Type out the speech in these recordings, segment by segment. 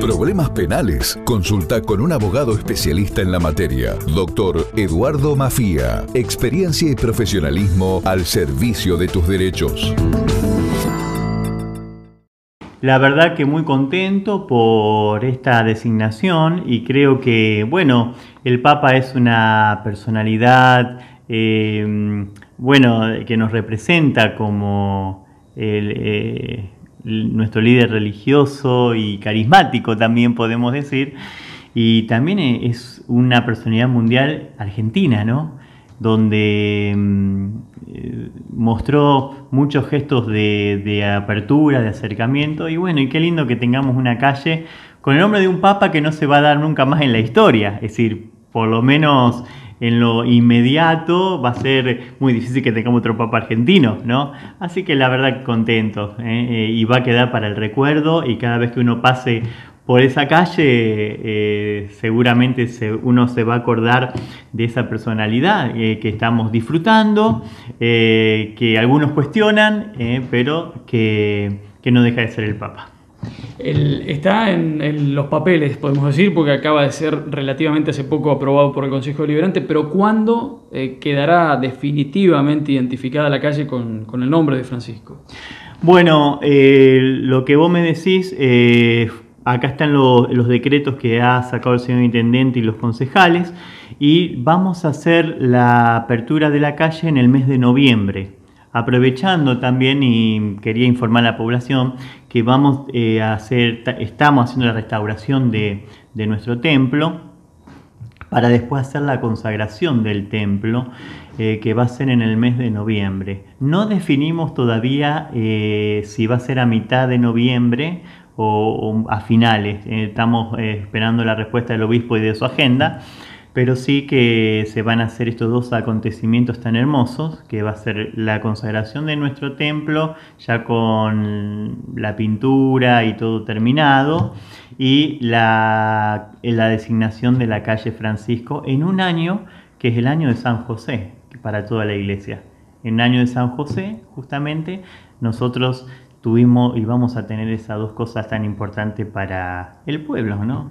Problemas penales. Consulta con un abogado especialista en la materia. Doctor Eduardo Mafía. Experiencia y profesionalismo al servicio de tus derechos. La verdad que muy contento por esta designación y creo que, bueno, el Papa es una personalidad, eh, bueno, que nos representa como eh, nuestro líder religioso y carismático también podemos decir, y también es una personalidad mundial argentina, ¿no? donde mm, eh, mostró muchos gestos de, apertura, de acercamiento, y bueno, y qué lindo que tengamos una calle con el nombre de un papa que no se va a dar nunca más en la historia, es decir, por lo menos en lo inmediato va a ser muy difícil que tengamos otro papa argentino, ¿no? Así que la verdad contento, ¿eh? Eh, y va a quedar para el recuerdo y cada vez que uno pase por esa calle eh, seguramente uno se va a acordar de esa personalidad que estamos disfrutando, que algunos cuestionan, pero que, no deja de ser el Papa. Está en, los papeles, podemos decir, porque acaba de ser relativamente hace poco aprobado por el Consejo Deliberante, pero ¿cuándo quedará definitivamente identificada la calle con, el nombre de Francisco? Bueno, lo que vos me decís Acá están los decretos que ha sacado el señor intendente y los concejales y vamos a hacer la apertura de la calle en el mes de noviembre. Aprovechando también y quería informar a la población que vamos eh, a hacer, estamos haciendo la restauración de, nuestro templo para después hacer la consagración del templo eh, que va a ser en el mes de noviembre. No definimos todavía eh, si va a ser a mitad de noviembre o, a finales. Estamos esperando la respuesta del obispo y de su agenda, pero sí que se van a hacer estos dos acontecimientos tan hermosos, que va a ser la consagración de nuestro templo, ya con la pintura y todo terminado, y la, la designación de la calle Francisco en un año que es el año de San José para toda la iglesia. En el año de San José, justamente, nosotros tuvimos y vamos a tener esas dos cosas tan importantes para el pueblo, ¿no?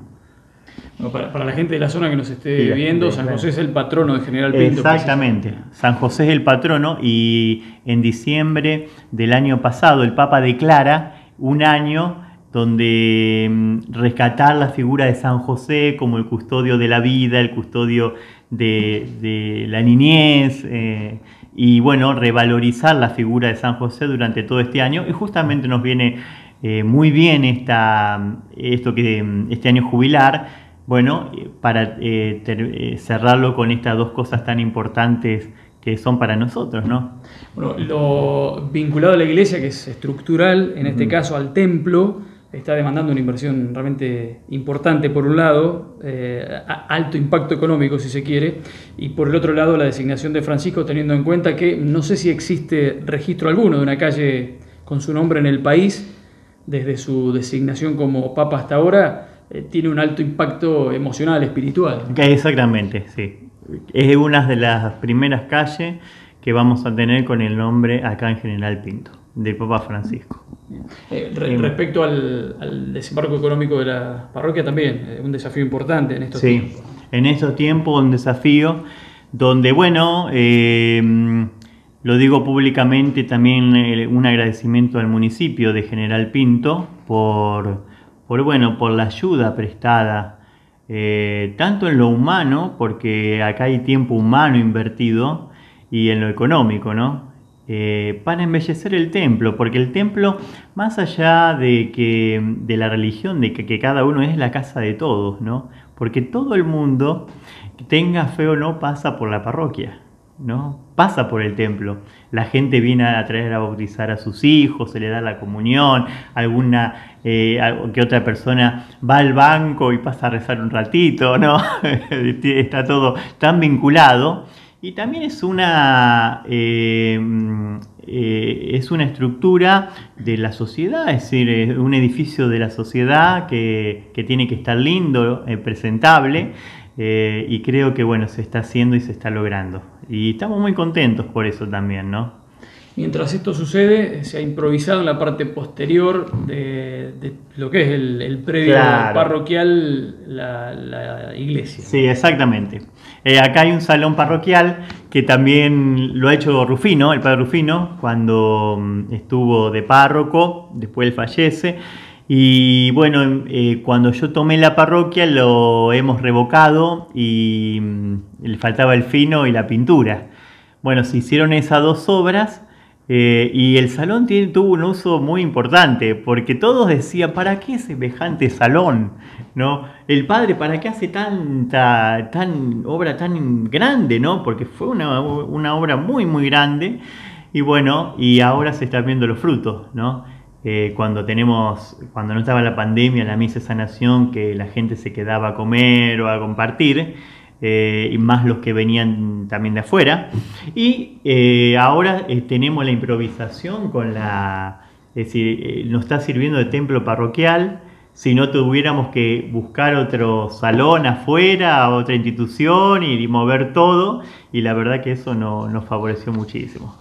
Para, la gente de la zona que nos esté viendo, San José es el patrono de General Pinto. Exactamente, San José es el patrono y en diciembre del año pasado el Papa declara un año donde mm, rescatar la figura de San José como el custodio de la vida, el custodio de, la niñez. Eh, y bueno, revalorizar la figura de San José durante todo este año y justamente nos viene eh, muy bien esta, esto que este año jubilar, bueno, para eh, eh, cerrarlo con estas dos cosas tan importantes que son para nosotros, ¿no? Bueno, lo vinculado a la iglesia, que es estructural, en este caso al templo, está demandando una inversión realmente importante por un lado, eh, alto impacto económico si se quiere, y por el otro lado la designación de Francisco teniendo en cuenta que no sé si existe registro alguno de una calle con su nombre en el país, desde su designación como papa hasta ahora, eh, tiene un alto impacto emocional, espiritual. Exactamente, sí. Es una de las primeras calles que vamos a tener con el nombre acá en General Pinto, del Papa Francisco. Eh, respecto al, desembarco económico de la parroquia también, eh, un desafío importante en estos sí, en estos tiempos un desafío donde, bueno, eh, lo digo públicamente también un agradecimiento al municipio de General Pinto por, por, bueno, por la ayuda prestada, tanto en lo humano, porque acá hay tiempo humano invertido, y en lo económico, ¿no? Eh, para embellecer el templo, porque el templo, más allá de, que, de la religión, de que, cada uno es la casa de todos, ¿no? Porque todo el mundo, tenga fe o no, pasa por la parroquia, ¿no? Pasa por el templo. La gente viene a traer a bautizar a sus hijos, se le da la comunión, alguna eh, que otra persona va al banco y pasa a rezar un ratito, ¿no? Está todo tan vinculado y también es una, eh, eh, es una estructura de la sociedad, es decir, un edificio de la sociedad que, tiene que estar lindo, eh, y creo que bueno, se está haciendo y se está logrando. Y estamos muy contentos por eso también, ¿no? Mientras esto sucede, se ha improvisado en la parte posterior de, lo que es el, predio parroquial, la, iglesia. Sí, exactamente. Eh, acá hay un salón parroquial que también lo ha hecho Rufino, el padre Rufino, cuando mm, estuvo de párroco, después él fallece. Y bueno, eh, cuando yo tomé la parroquia lo hemos revocado y mm, le faltaba el fino y la pintura. Bueno, se hicieron esas dos obras eh, y el salón tuvo un uso muy importante, porque todos decían, ¿para qué semejante salón? ¿No? El padre, ¿para qué hace tanta tan, obra tan grande? ¿no? Porque fue una, obra muy, muy grande. Y bueno, y ahora se están viendo los frutos, ¿no? Eh, cuando tenemos, cuando no estaba la pandemia, la misa de sanación, que la gente se quedaba a comer o a compartir, eh, y más los que venían también de afuera. Y eh, ahora tenemos la improvisación con la... Es decir, nos está sirviendo de templo parroquial. Si no tuviéramos que buscar otro salón afuera, otra institución y, mover todo, y la verdad que eso nos favoreció muchísimo.